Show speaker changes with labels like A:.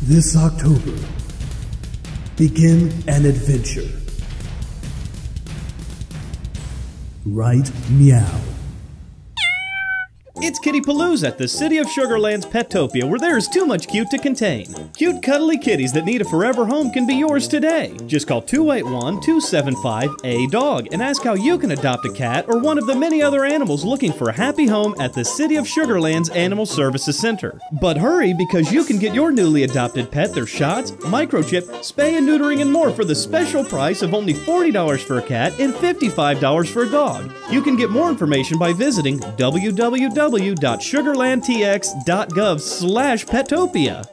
A: This October, begin an adventure. Right meow.
B: It's Kittypalooza at the City of Sugar Land's Petopia, where there is too much cute to contain. Cute, cuddly kitties that need a forever home can be yours today. Just call 281 275 A Dog and ask how you can adopt a cat or one of the many other animals looking for a happy home at the City of Sugar Land's Animal Services Center. But hurry because you can get your newly adopted pet their shots, microchip, spay and neutering, and more for the special price of only $40 for a cat and $55 for a dog. You can get more information by visiting www www.sugarlandtx.gov slash petopia.